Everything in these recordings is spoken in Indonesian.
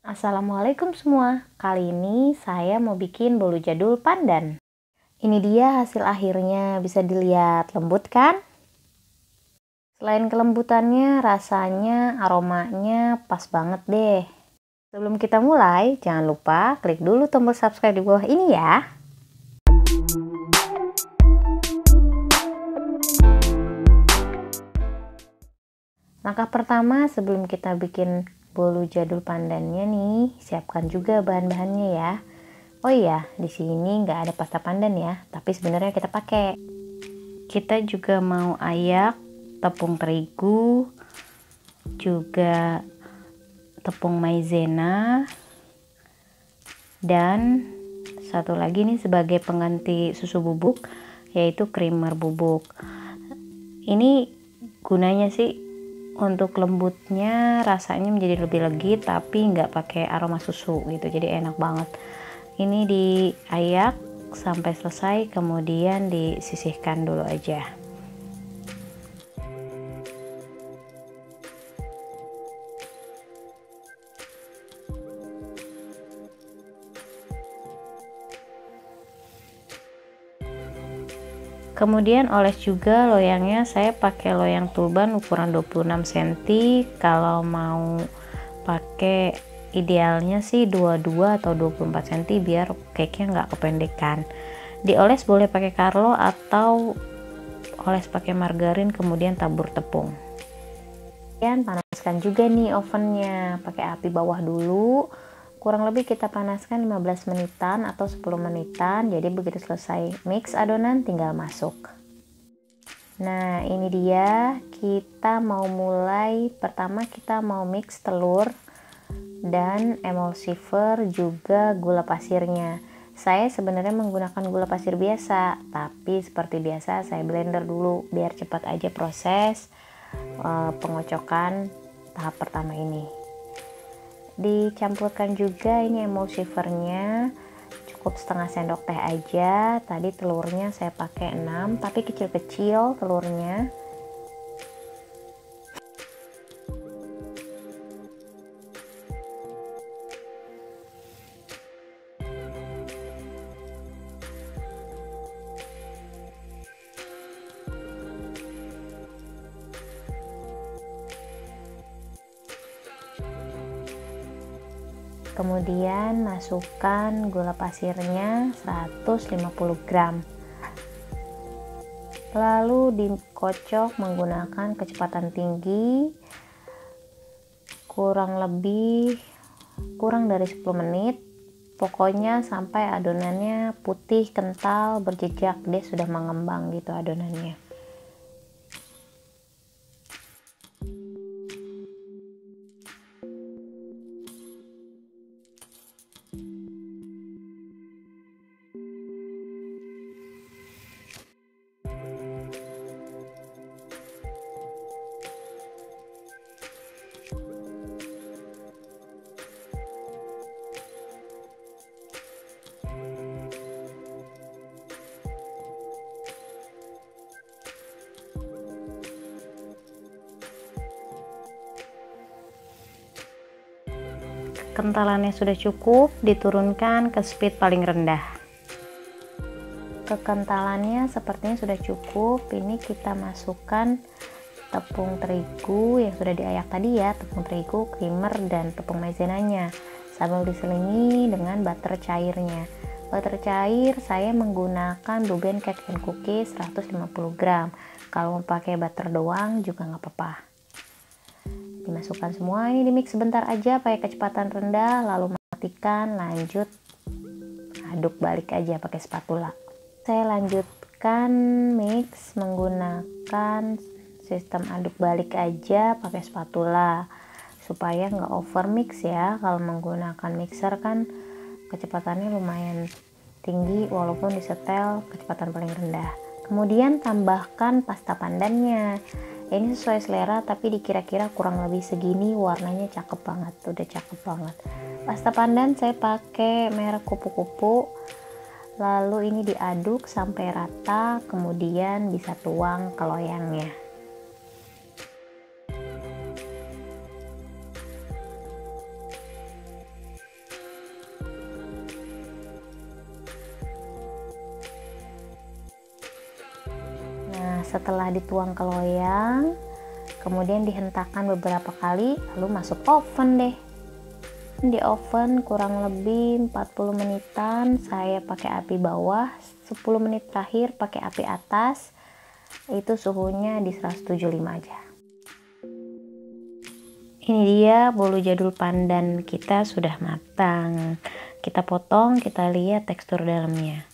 Assalamualaikum semua, kali ini saya mau bikin bolu jadul pandan. Ini dia hasil akhirnya, bisa dilihat lembut kan? Selain kelembutannya, rasanya, aromanya pas banget deh. Sebelum kita mulai, jangan lupa klik dulu tombol subscribe di bawah ini ya. Langkah pertama sebelum kita bikin bolu jadul pandannya nih, siapkan juga bahan-bahannya ya. Oh iya, di sini nggak ada pasta pandan ya, tapi sebenarnya kita pakai. Kita juga mau ayak, tepung terigu, juga tepung maizena, dan satu lagi nih sebagai pengganti susu bubuk, yaitu creamer bubuk. Ini gunanya sih untuk lembutnya rasanya menjadi lebih legit tapi nggak pakai aroma susu gitu. Jadi enak banget. Ini diayak sampai selesai kemudian disisihkan dulu aja kemudian oles juga loyangnya saya pakai loyang turban ukuran 26 cm kalau mau pakai idealnya sih 22 atau 24 cm biar cake nya nggak kependekan. Dioles boleh pakai Carlo atau oles pakai margarin kemudian tabur tepung. Kemudian panaskan juga nih ovennya pakai api bawah dulu kurang lebih kita panaskan 15 menitan atau 10 menitan. Jadi begitu selesai mix adonan tinggal masuk. Nah ini dia. Kita mau mulai. Pertama kita mau mix telur dan emulsifer juga gula pasirnya. Saya sebenarnya menggunakan gula pasir biasa tapi seperti biasa saya blender dulu biar cepat aja proses uh, pengocokan tahap pertama ini dicampurkan juga ini emulsifernya. Cukup setengah sendok teh aja. Tadi telurnya saya pakai 6 tapi kecil-kecil telurnya kemudian masukkan gula pasirnya 150 gram. Lalu dikocok menggunakan kecepatan tinggi kurang lebih kurang dari 10 menit. Pokoknya sampai adonannya putih kental berjejak dia sudah mengembang gitu adonannya kentalannya sudah cukup diturunkan ke speed paling rendah. Kekentalannya sepertinya sudah cukup. Ini kita masukkan tepung terigu yang sudah diayak tadi ya tepung terigu creamer dan tepung maizenanya. Sambil diselingi dengan butter cairnya. Butter cair saya menggunakan Duben Cake and Cookies 150 gram. Kalau mau pakai butter doang juga nggak apa-apa dimasukkan semua ini di mix sebentar aja pakai kecepatan rendah lalu matikan lanjut aduk balik aja pakai spatula. Saya lanjutkan mix menggunakan sistem aduk balik aja pakai spatula supaya nggak over mix ya. Kalau menggunakan mixer kan kecepatannya lumayan tinggi walaupun disetel kecepatan paling rendah. Kemudian tambahkan pasta pandannya ini sesuai selera tapi dikira-kira kurang lebih segini warnanya cakep banget udah cakep banget. Pasta pandan saya pakai merek kupu-kupu. Lalu ini diaduk sampai rata kemudian bisa tuang ke loyangnya setelah dituang ke loyang kemudian dihentakkan beberapa kali lalu masuk oven deh. Di oven kurang lebih 40 menitan saya pakai api bawah 10 menit terakhir pakai api atas itu suhunya di 175 aja. Ini dia bolu jadul pandan kita sudah matang. Kita potong kita lihat tekstur dalamnya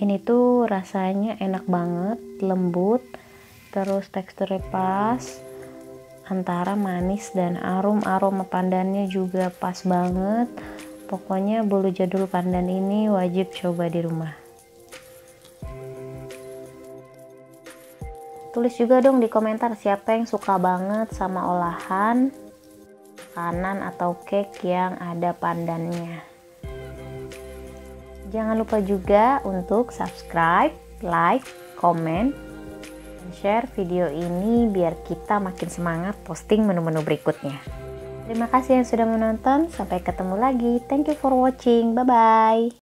ini tuh rasanya enak banget lembut terus teksturnya pas antara manis dan arum aroma pandannya juga pas banget. Pokoknya bolu jadul pandan ini wajib coba di rumah. Tulis juga dong di komentar siapa yang suka banget sama olahan kanan atau cake yang ada pandannya jangan lupa juga untuk subscribe like comment share video ini biar kita makin semangat posting menu-menu berikutnya. Terima kasih yang sudah menonton, sampai ketemu lagi. Thank you for watching, bye-bye.